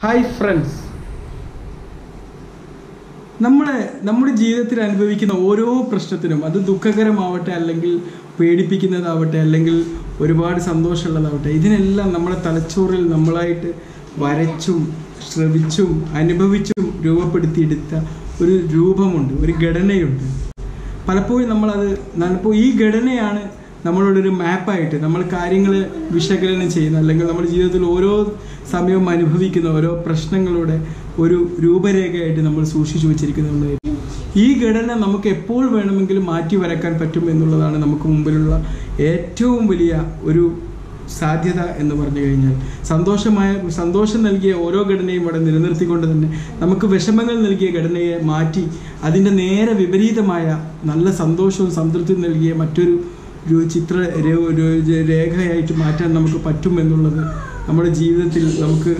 Hi friends നമ്മളെ നമ്മുടെ ജീവിതത്തിൽ അനുഭവിക്കുന്ന ഓരോ പ്രശ്നത്തിനും അത് ദുഃഖകരമാവട്ടെ അല്ലെങ്കിൽ പേടിപ്പിക്കുന്നതാവട്ടെ അല്ലെങ്കിൽ ഒരുപാട് സന്തോഷമുള്ളതാവട്ടെ ഇതിനെല്ലാം നമ്മുടെ തലച്ചോറിൽ നമ്മളായിട്ട് വരച്ചും ശ്രവിച്ചും അനുഭവിച്ചും രൂപപ്പെടുത്തിയെടുത്ത ഒരു രൂപമുണ്ട് ഒരു ഘടനയുണ്ട്. പലപ്പോഴും നമ്മളത് ഇപ്പോൾ ഈ ഘടനയാണ് നമ്മളോടൊരു മാപ്പായിട്ട് നമ്മൾ കാര്യങ്ങൾ വിശകലനം ചെയ്യുന്ന അല്ലെങ്കിൽ നമ്മുടെ ജീവിതത്തിൽ ഓരോ സമയവും അനുഭവിക്കുന്ന ഓരോ പ്രശ്നങ്ങളുടെ ഒരു രൂപരേഖയായിട്ട് നമ്മൾ സൂക്ഷിച്ചു വെച്ചിരിക്കുന്നുണ്ടായിരിക്കും ഈ ഘടന നമുക്ക് എപ്പോൾ വേണമെങ്കിലും മാറ്റി വരക്കാൻ പറ്റും എന്നുള്ളതാണ് നമുക്ക് മുമ്പിലുള്ള ഏറ്റവും വലിയ ഒരു സാധ്യത എന്ന് പറഞ്ഞു കഴിഞ്ഞാൽ. സന്തോഷമായ സന്തോഷം നൽകിയ ഓരോ ഘടനയും ഇവിടെ നിലനിർത്തിക്കൊണ്ട് തന്നെ നമുക്ക് വിഷമങ്ങൾ നൽകിയ ഘടനയെ മാറ്റി അതിന്റെ നേരെ വിപരീതമായ നല്ല സന്തോഷവും സംതൃപ്തിയും നൽകിയ മറ്റൊരു ഒരു ചിത്ര ഒരു രേഖയായിട്ട് മാറ്റാൻ നമുക്ക് പറ്റും എന്നുള്ളത് നമ്മുടെ ജീവിതത്തിൽ നമുക്ക്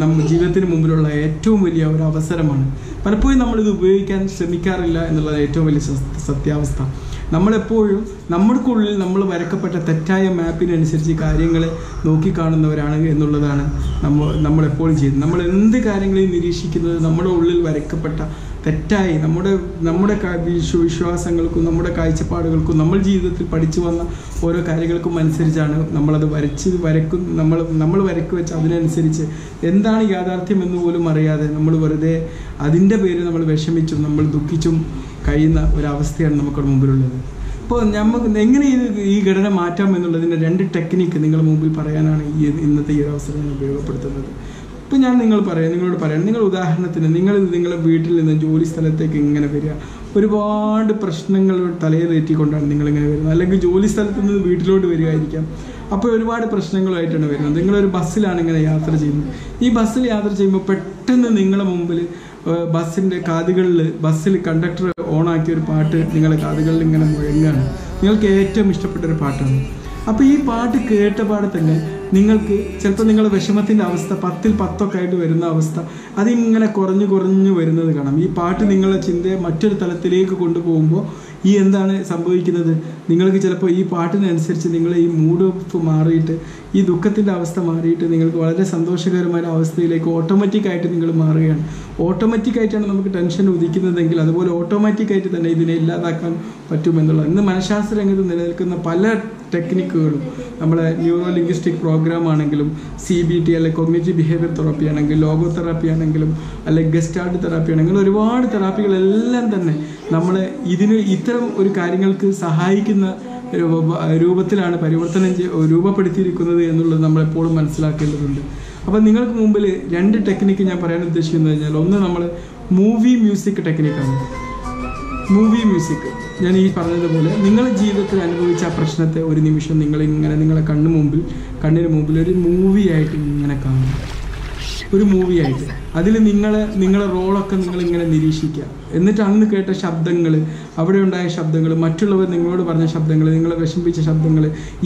നമ്മുടെ ജീവിതത്തിന് മുമ്പിലുള്ള ഏറ്റവും വലിയ ഒരു അവസരമാണ്. പലപ്പോഴും നമ്മളിത് ഉപയോഗിക്കാൻ ശ്രമിക്കാറില്ല എന്നുള്ളത് ഏറ്റവും വലിയ സത്യാവസ്ഥ. നമ്മളെപ്പോഴും നമ്മൾക്കുള്ളിൽ നമ്മൾ വരക്കപ്പെട്ട തെറ്റായ മാപ്പിനനുസരിച്ച് കാര്യങ്ങളെ നോക്കിക്കാണുന്നവരാണ് എന്നുള്ളതാണ് നമ്മൾ നമ്മളെപ്പോഴും ചെയ്യുന്നത്. നമ്മൾ എന്ത് കാര്യങ്ങളെയും നിരീക്ഷിക്കുന്നത് നമ്മുടെ ഉള്ളിൽ വരക്കപ്പെട്ട തെറ്റായി. നമ്മുടെ നമ്മുടെ വിശ്വാസങ്ങൾക്കും നമ്മുടെ കാഴ്ചപ്പാടുകൾക്കും നമ്മൾ ജീവിതത്തിൽ പഠിച്ചു വന്ന ഓരോ കാര്യങ്ങൾക്കും അനുസരിച്ചാണ് നമ്മളത് വരച്ച് വരക്കും നമ്മൾ നമ്മൾ വരക്ക് വെച്ച് അതിനനുസരിച്ച് എന്താണ് യാഥാർത്ഥ്യം എന്ന് പോലും അറിയാതെ നമ്മൾ വെറുതെ അതിന്റെ പേര് നമ്മൾ വിഷമിച്ചും നമ്മൾ ദുഃഖിച്ചും കഴിയുന്ന ഒരവസ്ഥയാണ് നമുക്ക് മുമ്പിലുള്ളത്. അപ്പോൾ നമുക്ക് എങ്ങനെ ഇത് ഈ ഘടന മാറ്റാം എന്നുള്ളതിന്റെ രണ്ട് ടെക്നിക്ക് നിങ്ങളുടെ മുമ്പിൽ പറയാനാണ് ഈ ഇന്നത്തെ ഈ അവസരം ഞാൻ ഉപയോഗപ്പെടുത്തുന്നത്. ഇപ്പം ഞാൻ നിങ്ങൾ പറയാം നിങ്ങളോട് പറയാം. നിങ്ങൾ ഉദാഹരണത്തിന് നിങ്ങൾ നിങ്ങളുടെ വീട്ടിൽ നിന്ന് ജോലി സ്ഥലത്തേക്ക് ഇങ്ങനെ വരിക. ഒരുപാട് പ്രശ്നങ്ങൾ തലയിലേറ്റിക്കൊണ്ടാണ് നിങ്ങളിങ്ങനെ വരുന്നത്. അല്ലെങ്കിൽ ജോലി സ്ഥലത്ത് നിന്ന് വീട്ടിലോട്ട് വരികയായിരിക്കാം. അപ്പോൾ ഒരുപാട് പ്രശ്നങ്ങളുമായിട്ടാണ് വരുന്നത്. നിങ്ങളൊരു ബസ്സിലാണ് ഇങ്ങനെ യാത്ര ചെയ്യുന്നത്. ഈ ബസ്സിൽ യാത്ര ചെയ്യുമ്പോൾ പെട്ടെന്ന് നിങ്ങളുടെ മുമ്പിൽ ബസ്സിന്റെ കാതുകളിൽ ബസ്സിൽ കണ്ടക്ടർ ഓണാക്കിയ ഒരു പാട്ട് നിങ്ങളുടെ കാതുകളിൽ ഇങ്ങനെ മുഴങ്ങുകയാണ് നിങ്ങൾക്ക് ഏറ്റവും ഇഷ്ടപ്പെട്ട ഒരു പാട്ടാണ്. അപ്പോൾ ഈ പാട്ട് കേട്ട പാടെ തന്നെ നിങ്ങൾക്ക് ചിലപ്പോൾ നിങ്ങളുടെ വിഷമത്തിന്റെ അവസ്ഥ പത്തിൽ പത്തൊക്കെ ആയിട്ട് വരുന്ന അവസ്ഥ അതിങ്ങനെ കുറഞ്ഞു കുറഞ്ഞു വരുന്നത് കാണാം. ഈ പാട്ട് നിങ്ങളുടെ ചിന്തയെ മറ്റൊരു തലത്തിലേക്ക് കൊണ്ടുപോകുമ്പോൾ ഈ എന്താണ് സംഭവിക്കുന്നത്? നിങ്ങൾക്ക് ചിലപ്പോൾ ഈ പാട്ടിനനുസരിച്ച് നിങ്ങൾ ഈ മൂഡ് ഓഫ് മാറിയിട്ട് ഈ ദുഃഖത്തിന്റെ അവസ്ഥ മാറിയിട്ട് നിങ്ങൾക്ക് വളരെ സന്തോഷകരമായ അവസ്ഥയിലേക്ക് ഓട്ടോമാറ്റിക്കായിട്ട് നിങ്ങൾ മാറുകയാണ്. ഓട്ടോമാറ്റിക്കായിട്ടാണ് നമുക്ക് ടെൻഷൻ ഉദിക്കുന്നതെങ്കിൽ അതുപോലെ ഓട്ടോമാറ്റിക്കായിട്ട് തന്നെ ഇതിനെ ഇല്ലാതാക്കാൻ പറ്റുമെന്നുള്ളത്. ഇന്ന് മനഃശാസ്ത്ര രംഗത്ത് നിലനിൽക്കുന്ന പല ടെക്നിക്കുകളും നമ്മളെ ന്യൂറോ ലിംഗ്വിസ്റ്റിക് പ്രോഗ്രാം ആണെങ്കിലും സി ബി ടി അല്ലെങ്കിൽ കൊഗ്നേറ്റീവ് ബിഹേവിയർ തെറാപ്പി ആണെങ്കിലും ലോഗോ തെറാപ്പി ആണെങ്കിലും അല്ലെങ്കിൽ ഗസ്റ്റാർഡ് തെറാപ്പി ആണെങ്കിലും ഒരുപാട് തെറാപ്പികളെല്ലാം തന്നെ നമ്മളെ ഇതിന് ഇത്തരം ഒരു കാര്യങ്ങൾക്ക് സഹായിക്കുന്ന രൂപത്തിലാണ് പരിവർത്തനം രൂപപ്പെടുത്തിയിരിക്കുന്നത് എന്നുള്ളത് നമ്മളെപ്പോഴും മനസ്സിലാക്കേണ്ടതുണ്ട്. അപ്പോൾ നിങ്ങൾക്ക് മുമ്പിൽ രണ്ട് ടെക്നിക്ക് ഞാൻ പറയാൻ ഉദ്ദേശിക്കുന്നത് കഴിഞ്ഞാൽ ഒന്ന് നമ്മൾ മൂവി മ്യൂസിക് ടെക്നിക്കാണ് മൂവി മ്യൂസിക് ഞാൻ ഈ പറഞ്ഞതുപോലെ നിങ്ങളുടെ ജീവിതത്തിൽ അനുഭവിച്ച ആ പ്രശ്നത്തെ ഒരു നിമിഷം നിങ്ങൾ ഇങ്ങനെ നിങ്ങളെ കണ്ണ് മുമ്പിൽ കണ്ണിന് മുമ്പിൽ ഒരു മൂവിയായിട്ട് ഇങ്ങനെ കാണും. ഒരു മൂവിയായിട്ട് അതിൽ നിങ്ങൾ നിങ്ങളെ റോളൊക്കെ നിങ്ങൾ ഇങ്ങനെ നിരീക്ഷിക്കുക. എന്നിട്ട് അന്ന് കേട്ട ശബ്ദങ്ങൾ അവിടെ ഉണ്ടായ ശബ്ദങ്ങൾ മറ്റുള്ളവർ നിങ്ങളോട് പറഞ്ഞ ശബ്ദങ്ങൾ നിങ്ങളെ വിഷമിപ്പിച്ച ശബ്ദങ്ങൾ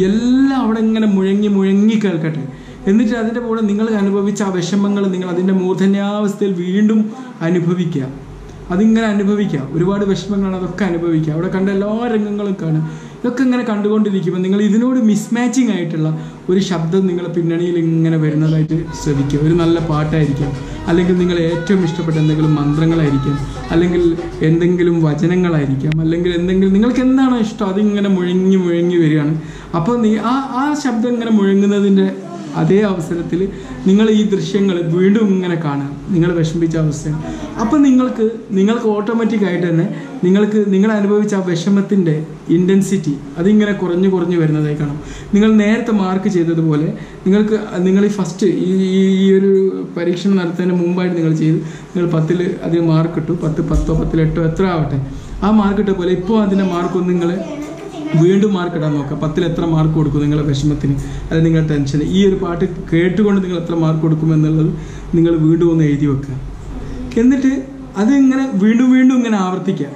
എല്ലാം അവിടെ ഇങ്ങനെ മുഴങ്ങി മുഴങ്ങി കേൾക്കട്ടെ. എന്നിട്ട് അതിന്റെ കൂടെ നിങ്ങൾ അനുഭവിച്ച ആ വിഷമങ്ങൾ നിങ്ങൾ അതിന്റെ മൂർധന്യാവസ്ഥയിൽ വീണ്ടും അനുഭവിക്കുക. അതിങ്ങനെ അനുഭവിക്കാം. ഒരുപാട് വിഷമങ്ങളാണ് അതൊക്കെ അനുഭവിക്കുക അവിടെ കണ്ട എല്ലാ രംഗങ്ങളും കാണും. ഇതൊക്കെ ഇങ്ങനെ കണ്ടുകൊണ്ടിരിക്കുമ്പോൾ നിങ്ങൾ ഇതിനോട് മിസ്മാച്ചിങ് ആയിട്ടുള്ള ഒരു ശബ്ദം നിങ്ങൾ പിന്നണിയിൽ ഇങ്ങനെ വരുന്നതായിട്ട് ശ്രദ്ധിക്കുക. ഒരു നല്ല പാട്ടായിരിക്കാം. അല്ലെങ്കിൽ നിങ്ങൾ ഏറ്റവും ഇഷ്ടപ്പെട്ട എന്തെങ്കിലും മന്ത്രങ്ങളായിരിക്കാം. അല്ലെങ്കിൽ എന്തെങ്കിലും വചനങ്ങളായിരിക്കാം. അല്ലെങ്കിൽ എന്തെങ്കിലും നിങ്ങൾക്ക് എന്താണോ ഇഷ്ടം അതിങ്ങനെ മുഴങ്ങി മുഴങ്ങി വരികയാണ്. അപ്പോൾ നീ ആ ആ ശബ്ദം ഇങ്ങനെ മുഴങ്ങുന്നതിന്റെ അതേ അവസരത്തിൽ നിങ്ങൾ ഈ ദൃശ്യങ്ങൾ വീണ്ടും ഇങ്ങനെ കാണാം നിങ്ങൾ വിഷമിച്ച അവസ്ഥയാണ് അപ്പം നിങ്ങൾക്ക് നിങ്ങൾക്ക് ഓട്ടോമാറ്റിക്കായിട്ട് തന്നെ നിങ്ങൾക്ക് നിങ്ങൾ അനുഭവിച്ച ആ വിഷമത്തിന്റെ ഇന്റൻസിറ്റി അതിങ്ങനെ കുറഞ്ഞു കുറഞ്ഞു വരുന്നതായി കാണാം. നിങ്ങൾ നേരത്തെ മാർക്ക് ചെയ്തതുപോലെ നിങ്ങൾക്ക് നിങ്ങൾ ഈ ഫസ്റ്റ് ഈ ഈ- ഈ ഒരു പരീക്ഷണം നടത്തുന്നതിന് മുമ്പായിട്ട് നിങ്ങൾ ചെയ്ത് നിങ്ങൾ പത്തിൽ അതിന് മാർക്ക് ഇട്ടു. പത്ത് പത്തോ പത്തിലെട്ടോ എത്ര ആവട്ടെ. ആ മാർക്ക് ഇട്ട പോലെ ഇപ്പോൾ അതിന്റെ മാർക്കൊന്നും നിങ്ങൾ വീണ്ടും മാർക്ക് ഇടാൻ നോക്കുക. പത്തിൽ എത്ര മാർക്ക് കൊടുക്കും നിങ്ങളുടെ വിഷമത്തിന്? അല്ലെങ്കിൽ നിങ്ങളുടെ ടെൻഷൻ ഈ ഒരു പാട്ട് കേട്ടുകൊണ്ട് നിങ്ങൾ എത്ര മാർക്ക് കൊടുക്കും എന്നുള്ളത് നിങ്ങൾ വീണ്ടും ഒന്ന് എഴുതി വെക്കുക. എന്നിട്ട് അത് ഇങ്ങനെ വീണ്ടും വീണ്ടും ഇങ്ങനെ ആവർത്തിക്കുക.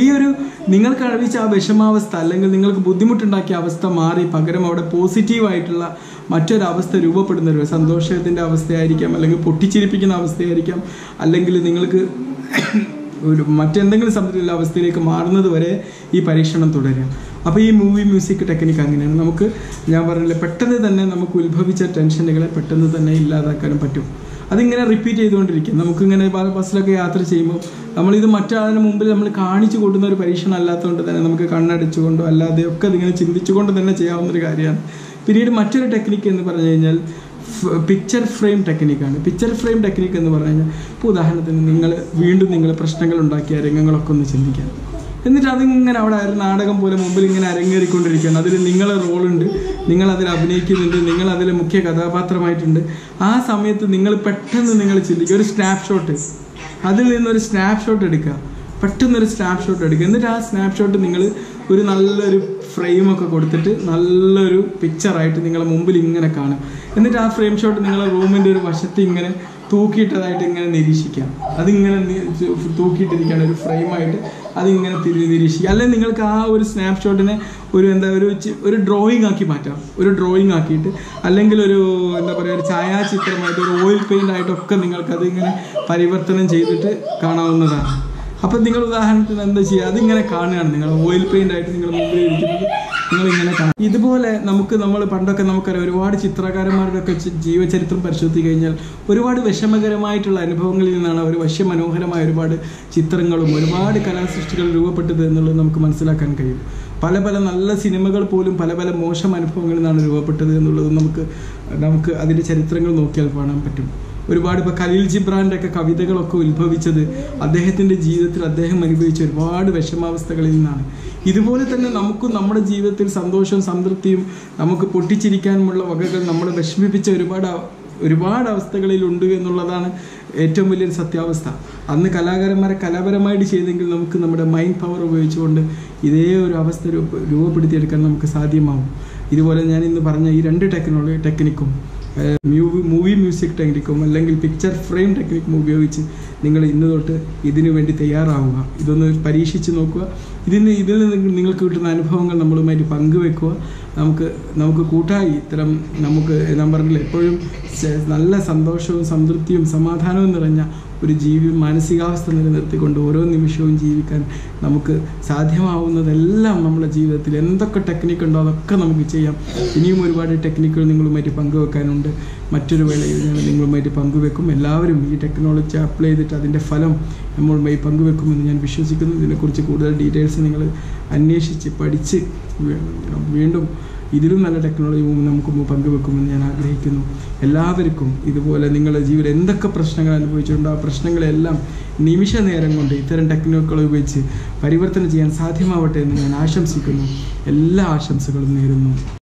ഈ ഒരു നിങ്ങൾക്ക് അറിയിച്ച ആ വിഷമാവസ്ഥ അല്ലെങ്കിൽ നിങ്ങൾക്ക് ബുദ്ധിമുട്ടുണ്ടാക്കിയ അവസ്ഥ മാറി പകരം അവിടെ പോസിറ്റീവായിട്ടുള്ള മറ്റൊരവസ്ഥ രൂപപ്പെടുന്ന ഒരു സന്തോഷത്തിന്റെ അവസ്ഥയായിരിക്കാം അല്ലെങ്കിൽ പൊട്ടിച്ചിരിപ്പിക്കുന്ന അവസ്ഥയായിരിക്കാം അല്ലെങ്കിൽ നിങ്ങൾക്ക് ഒരു മറ്റെന്തെങ്കിലും സംബന്ധിച്ചുള്ള അവസ്ഥയിലേക്ക് മാറുന്നത് വരെ ഈ പരീക്ഷണം തുടരാം അപ്പോൾ ഈ മൂവി മ്യൂസിക് ടെക്നിക്ക് അങ്ങനെയാണ്. നമുക്ക് ഞാൻ പറഞ്ഞില്ല പെട്ടെന്ന് തന്നെ നമുക്ക് ഉത്ഭവിച്ച ടെൻഷനുകളെ പെട്ടെന്ന് തന്നെ ഇല്ലാതാക്കാനും പറ്റും. അതിങ്ങനെ റിപ്പീറ്റ് ചെയ്തുകൊണ്ടിരിക്കും. നമുക്കിങ്ങനെ ബസ്സിലൊക്കെ യാത്ര ചെയ്യുമ്പോൾ നമ്മളിത് മറ്റാളിന് മുമ്പിൽ നമ്മൾ കാണിച്ചു കൂട്ടുന്ന ഒരു പരീക്ഷണം അല്ലാത്തതുകൊണ്ട് തന്നെ നമുക്ക് കണ്ണടച്ചുകൊണ്ടോ അല്ലാതെ ഒക്കെ അതിങ്ങനെ ചിന്തിച്ചുകൊണ്ട് തന്നെ ചെയ്യാവുന്ന ഒരു കാര്യമാണ്. പിന്നീട് മറ്റൊരു ടെക്നിക്ക് എന്ന് പറഞ്ഞു കഴിഞ്ഞാൽ പിക്ചർ ഫ്രെയിം ടെക്നിക്കാണ് പിക്ചർ ഫ്രെയിം ടെക്നിക്ക് എന്ന് പറഞ്ഞു കഴിഞ്ഞാൽ ഇപ്പോൾ ഉദാഹരണത്തിന് നിങ്ങൾ വീണ്ടും നിങ്ങൾ പ്രശ്നങ്ങൾ ഉണ്ടാക്കിയ രംഗങ്ങളൊക്കെ ഒന്ന് ചിന്തിക്കാം. എന്നിട്ട് അതിങ്ങനെ അവിടെ നാടകം പോലെ മുമ്പിൽ ഇങ്ങനെ അരങ്ങേറിക്കൊണ്ടിരിക്കുകയാണ്. അതിൽ നിങ്ങളെ റോളുണ്ട് നിങ്ങൾ അതിൽ അഭിനയിക്കുന്നുണ്ട് നിങ്ങൾ അതിലെ മുഖ്യ കഥാപാത്രമായിട്ടുണ്ട്. ആ സമയത്ത് നിങ്ങൾ പെട്ടെന്ന് നിങ്ങൾ ചിന്തിക്കുക ഒരു സ്നാപ്ഷോട്ട് അതിൽ നിന്നൊരു സ്നാപ്ഷോട്ട് എടുക്കുക. പെട്ടെന്നൊരു സ്നാപ്ഷോട്ട് എടുക്കുക. എന്നിട്ട് ആ സ്നാപ്ഷോട്ട് നിങ്ങൾ ഒരു നല്ലൊരു ഫ്രെയിമൊക്കെ കൊടുത്തിട്ട് നല്ലൊരു പിക്ചറായിട്ട് നിങ്ങളെ മുമ്പിൽ ഇങ്ങനെ കാണും എന്നിട്ട് ആ ഫ്രെയിം ഷോട്ട് നിങ്ങളെ റൂമിന്റെ ഒരു വശത്ത് ഇങ്ങനെ തൂക്കിയിട്ടതായിട്ട് ഇങ്ങനെ നിരീക്ഷിക്കാം. അതിങ്ങനെ തൂക്കിയിട്ടിരിക്കുകയാണ് ഒരു ഫ്രെയിമായിട്ട് അതിങ്ങനെ തിരി നിരീക്ഷിക്കുക. അല്ലെങ്കിൽ നിങ്ങൾക്ക് ആ ഒരു സ്നാപ്ഷോട്ടിനെ ഒരു എന്താ ഒരു ഒരു ഡ്രോയിങ് ആക്കി മാറ്റാം. ഒരു ഡ്രോയിങ് ആക്കിയിട്ട്. അല്ലെങ്കിൽ ഒരു എന്താ പറയുക ഒരു ഛായാചിത്രമായിട്ട് ഒരു ഓയിൽ പെയിന്റ് ആയിട്ടൊക്കെ നിങ്ങൾക്ക് ഇങ്ങനെ പരിവർത്തനം ചെയ്തിട്ട് കാണാവുന്നതാണ്. അപ്പം നിങ്ങൾ ഉദാഹരണത്തിന് എന്താ ചെയ്യുക? അതിങ്ങനെ കാണുകയാണ് നിങ്ങൾ. ഓയിൽ പെയിന്റ് ആയിട്ട് നിങ്ങൾ മുമ്പിൽ ഇരിക്കുന്നത് കാണും. ഇതുപോലെ നമുക്ക് നമ്മൾ പണ്ടൊക്കെ നമുക്കറിയാം ഒരുപാട് ചിത്രകാരന്മാരുടെ ഒക്കെ ജീവചരിത്രം പരിശോധിച്ച് കഴിഞ്ഞാൽ ഒരുപാട് വിഷമകരമായിട്ടുള്ള അനുഭവങ്ങളിൽ നിന്നാണ് അവർ വശ്യമനോഹരമായ ഒരുപാട് ചിത്രങ്ങളും ഒരുപാട് കലാസൃഷ്ടികൾ രൂപപ്പെട്ടത് എന്നുള്ളത് നമുക്ക് മനസ്സിലാക്കാൻ കഴിയും. പല പല നല്ല സിനിമകൾ പോലും പല പല മോശം അനുഭവങ്ങളിൽ നിന്നാണ് രൂപപ്പെട്ടത് എന്നുള്ളത് നമുക്ക് നമുക്ക് അതിന്റെ ചരിത്രങ്ങൾ നോക്കിയാൽ കാണാൻ പറ്റും. ഒരുപാട് ഇപ്പോൾ ഖലീൽ ജിബ്രാന്റെ ഒക്കെ കവിതകളൊക്കെ ഉത്ഭവിച്ചത് അദ്ദേഹത്തിന്റെ ജീവിതത്തിൽ അദ്ദേഹം അനുഭവിച്ച ഒരുപാട് വിഷമാവസ്ഥകളിൽ നിന്നാണ്. ഇതുപോലെ തന്നെ നമുക്കും നമ്മുടെ ജീവിതത്തിൽ സന്തോഷവും സംതൃപ്തിയും നമുക്ക് പൊട്ടിച്ചിരിക്കാനുമുള്ള വകകൾ നമ്മളെ വിഷമിപ്പിച്ച ഒരുപാട് ഒരുപാട് അവസ്ഥകളിൽ ഉണ്ട് എന്നുള്ളതാണ് ഏറ്റവും വലിയൊരു സത്യാവസ്ഥ. അന്ന് കലാകാരന്മാരെ കലാപരമായിട്ട് ചെയ്തെങ്കിൽ നമുക്ക് നമ്മുടെ മൈൻഡ് പവർ ഉപയോഗിച്ചുകൊണ്ട് ഇതേ ഒരു അവസ്ഥ രൂപ രൂപപ്പെടുത്തിയെടുക്കാൻ നമുക്ക് സാധ്യമാവും. ഇതുപോലെ ഞാൻ ഇന്ന് പറഞ്ഞ ഈ രണ്ട് ടെക്നോളജി ടെക്നിക്കും മൂവി മ്യൂസിക് ടെക്നിക്കും അല്ലെങ്കിൽ പിക്ചർ ഫ്രെയിം ടെക്നിക്കും ഉപയോഗിച്ച് നിങ്ങൾ ഇന്ന് തൊട്ട് ഇതിനു വേണ്ടി തയ്യാറാവുക. ഇതൊന്ന് പരീക്ഷിച്ച് നോക്കുക. ഇതിന് ഇതിൽ നിന്ന് നിങ്ങൾക്ക് കിട്ടുന്ന അനുഭവങ്ങൾ നമ്മളുമായിട്ട് പങ്കുവെക്കുക. നമുക്ക് നമുക്ക് കൂട്ടായി ഇത്തരം നമുക്ക് പറഞ്ഞില്ല എപ്പോഴും നല്ല സന്തോഷവും സംതൃപ്തിയും സമാധാനവും നിറഞ്ഞ ഒരു ജീവി മാനസികാവസ്ഥ നിലനിർത്തിക്കൊണ്ട് ഓരോ നിമിഷവും ജീവിക്കാൻ നമുക്ക് സാധ്യമാവുന്നതെല്ലാം നമ്മുടെ ജീവിതത്തിൽ എന്തൊക്കെ ടെക്നിക്ക് ഉണ്ടോ അതൊക്കെ നമുക്ക് ചെയ്യാം. ഇനിയും ഒരുപാട് ടെക്നിക്കുകൾ നിങ്ങളുമായിട്ട് പങ്കുവെക്കാനുണ്ട്. മറ്റൊരു വേളയിൽ ഞാൻ നിങ്ങളുമായിട്ട് പങ്കുവെക്കും. എല്ലാവരും ഈ ടെക്നോളജി അപ്ലൈ ചെയ്തിട്ട് അതിന്റെ ഫലം നമ്മളുമായി പങ്കുവെക്കുമെന്ന് ഞാൻ വിശ്വസിക്കുന്നു. ഇതിനെക്കുറിച്ച് കൂടുതൽ ഡീറ്റെയിൽസ് നിങ്ങൾ അന്വേഷിച്ച് പഠിച്ച് വീണ്ടും ഇതിലും നല്ല ടെക്നോളജി നമുക്ക് പങ്കുവെക്കുമെന്ന് ഞാൻ ആഗ്രഹിക്കുന്നു. എല്ലാവർക്കും ഇതുപോലെ നിങ്ങളുടെ ജീവിതം എന്തൊക്കെ പ്രശ്നങ്ങൾ അനുഭവിച്ചിട്ടുണ്ടോ? ആ പ്രശ്നങ്ങളെല്ലാം നിമിഷ നേരം കൊണ്ട് ഇത്തരം ടെക്നിക്കുകൾ ഉപയോഗിച്ച് പരിവർത്തനം ചെയ്യാൻ സാധ്യമാവട്ടെ എന്ന് ഞാൻ ആശംസിക്കുന്നു. എല്ലാ ആശംസകളും നേരുന്നു.